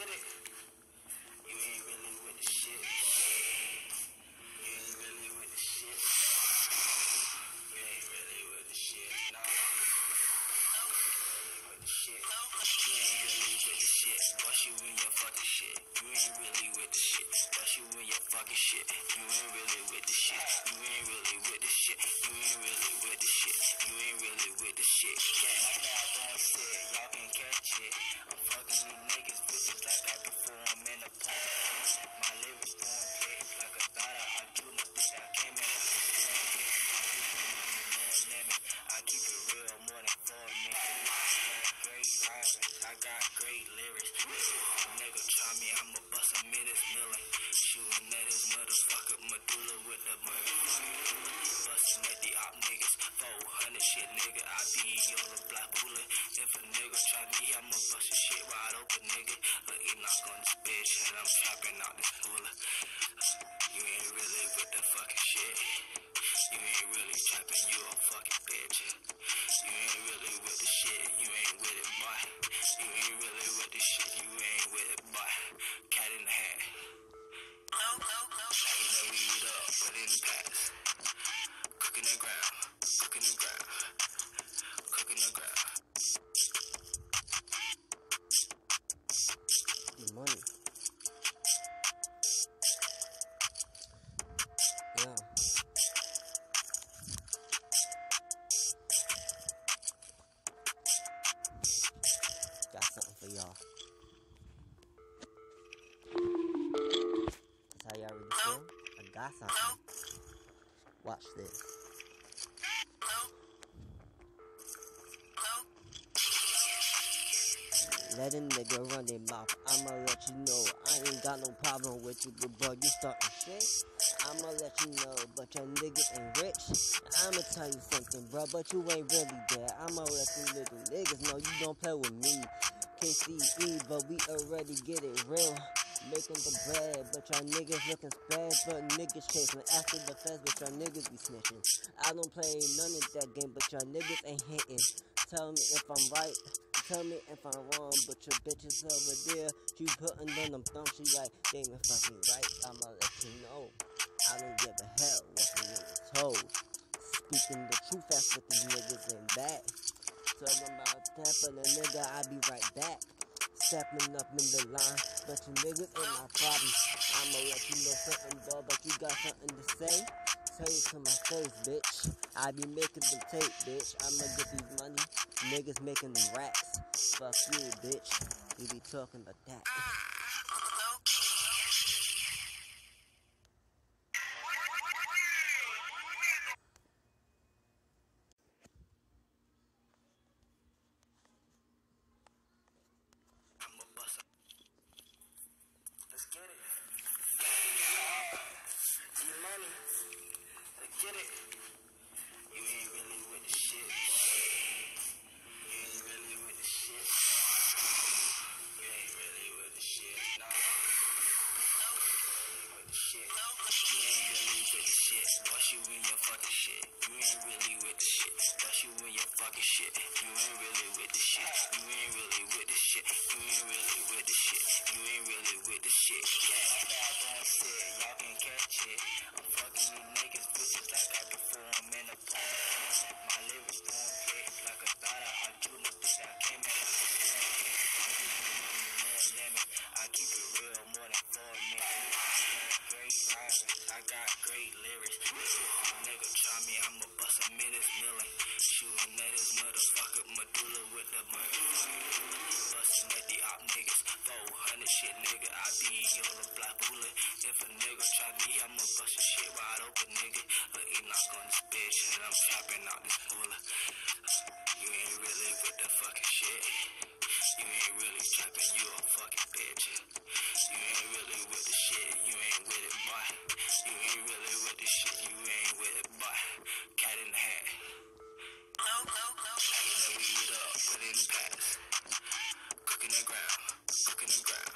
did it. with the shit. You ain't really with the shit. Especially you you're fucking shit. You ain't really with the shit. You ain't really with the shit. You ain't really with the shit. You ain't really with the shit. Yeah, that's it. Y'all can catch it. I'm fucking these niggas, bitches like I perform in a play. My lyrics. Great lyrics. Nigga try me, I'ma bust a minutes million. Shooting at his motherfucker medulla with the motherfucker. Busting at the op niggas, 400 shit nigga. I be on the black bullet. If a nigga try me, I'ma bust his shit wide open, nigga. But he knock on this bitch, and I'm trapping out this cooler. You ain't really with the fucking shit. You ain't really trapping, you a fucking bitch. You ain't really with the shit, you ain't. You ain't really with the shit, you ain't with it, boy. Cat in the hat. Light the weed up, put it in the packs. Got something. Watch this. Let a nigga run their mouth. I'ma let you know I ain't got no problem with you, good boy. You starting shit. I'ma let you know, but your nigga ain't rich. I'ma tell you something, bro, but you ain't really there. I'ma let you little niggas know you don't play with me. KCE, but we already get it real. Making the bread, but y'all niggas looking spread, but niggas chasing after the fence, but y'all niggas be snitching. I don't play none of that game, but y'all niggas ain't hitting. Tell me if I'm right. Tell me if I'm wrong, but your bitches over there, she putting on them thumbs, she like, they ain't fucking right, I'ma let you know. I don't give a hell what the niggas told. Speaking the truth, that's what these niggas ain't back. Talking about that, but the nigga, I be right back. Stepping up in the line, but you niggas ain't my problem. I'ma let you know something, dog, but you got something to say? Tell it to my face, bitch. I be making the tape, bitch. I'ma get these money. Niggas making them racks. Fuck you, bitch. You be talking about that. I'ma bust a. Let's get it. Get money. Let's get it. You ain't really with the shit. You ain't really with the shit. You ain't really with the shit. No. Shit. You ain't really with the shit. Bust you in your fucking shit. You ain't really with the shit. Bust you in your fucking shit. You ain't really with the shit. You ain't really with the shit. You ain't really with the shit. You ain't really with the shit. motherfucker medulla with the murders. Bustin' at the op niggas, 400 shit nigga. I be on the block cooler. If a nigga try me, I'ma bust your shit wide open, nigga. But he knock on this bitch and I'm trapping out this cooler. You ain't really with the fucking shit. You ain't really trapping, you a fucking bitch. You ain't really with the shit, you ain't with it, boy. You ain't really with the shit, you ain't with it, boy. Cat in the hat. No, no, no cooking that ground, cooking that ground, cooking that ground.